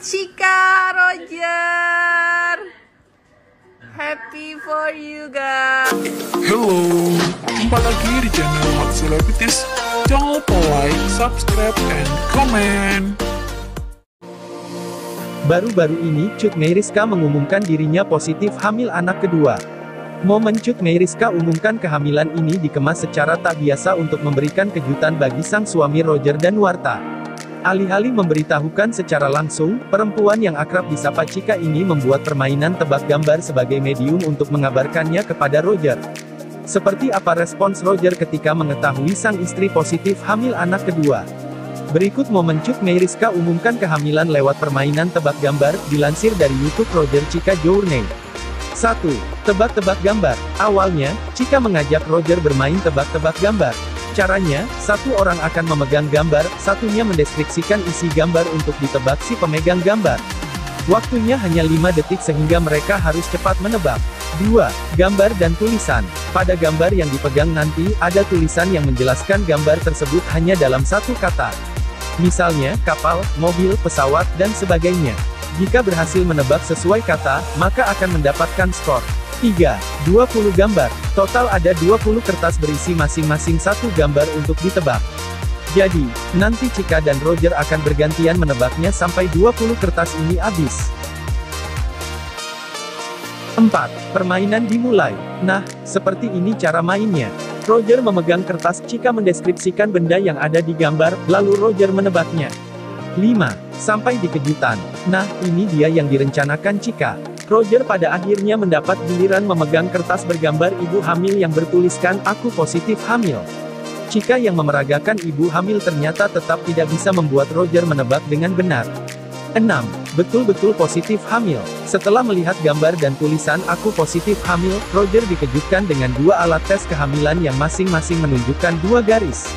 Chika Roger. Happy for you guys. Halo, jumpa lagi di channel Hot Celebrities. Jangan lupa like, subscribe, and comment. Baru-baru ini, Cut Meyriska mengumumkan dirinya positif hamil anak kedua. Momen Cut Meyriska umumkan kehamilan ini dikemas secara tak biasa untuk memberikan kejutan bagi sang suami Roger dan Warta. Alih-alih memberitahukan secara langsung, perempuan yang akrab disapa Cika ini membuat permainan tebak gambar sebagai medium untuk mengabarkannya kepada Roger. Seperti apa respons Roger ketika mengetahui sang istri positif hamil anak kedua? Berikut momen Cut Meyriska umumkan kehamilan lewat permainan tebak gambar, dilansir dari YouTube Roger Cika Journey. 1. Tebak-tebak gambar. Awalnya, Cika mengajak Roger bermain tebak-tebak gambar. Caranya, satu orang akan memegang gambar, satunya mendeskripsikan isi gambar untuk ditebak si pemegang gambar. Waktunya hanya 5 detik sehingga mereka harus cepat menebak. 2. Gambar dan tulisan. Pada gambar yang dipegang nanti, ada tulisan yang menjelaskan gambar tersebut hanya dalam satu kata. Misalnya, kapal, mobil, pesawat, dan sebagainya. Jika berhasil menebak sesuai kata, maka akan mendapatkan skor. 3. 20 gambar. Total ada 20 kertas berisi masing-masing satu gambar untuk ditebak. Jadi, nanti Cika dan Roger akan bergantian menebaknya sampai 20 kertas ini habis. 4. Permainan dimulai. Nah, seperti ini cara mainnya. Roger memegang kertas, Cika mendeskripsikan benda yang ada di gambar, lalu Roger menebaknya. 5. Sampai di kejutan. Nah, ini dia yang direncanakan Cika. Roger pada akhirnya mendapat giliran memegang kertas bergambar ibu hamil yang bertuliskan, aku positif hamil. Cika yang memeragakan ibu hamil ternyata tetap tidak bisa membuat Roger menebak dengan benar. 6. Betul-betul positif hamil. Setelah melihat gambar dan tulisan aku positif hamil, Roger dikejutkan dengan dua alat tes kehamilan yang masing-masing menunjukkan dua garis.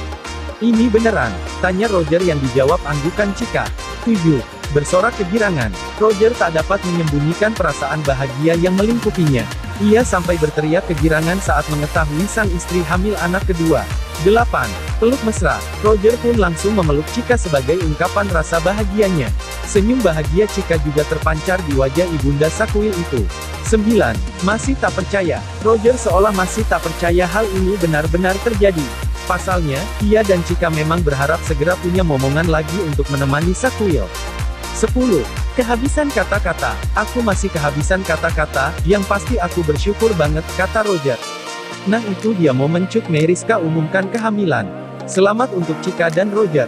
Ini beneran? Tanya Roger yang dijawab anggukan Cika. 7. Bersorak kegirangan. Roger tak dapat menyembunyikan perasaan bahagia yang melingkupinya. Ia sampai berteriak kegirangan saat mengetahui sang istri hamil anak kedua. 8. Peluk mesra. Roger pun langsung memeluk Cika sebagai ungkapan rasa bahagianya. Senyum bahagia Cika juga terpancar di wajah ibunda Sakuil itu. 9. Masih tak percaya. Roger seolah masih tak percaya hal ini benar-benar terjadi. Pasalnya, ia dan Cika memang berharap segera punya momongan lagi untuk menemani Sakuil. 10. Kehabisan kata-kata. Aku masih kehabisan kata-kata, yang pasti aku bersyukur banget, kata Roger. Nah itu dia momen Cut Meyriska umumkan kehamilan. Selamat untuk Cika dan Roger.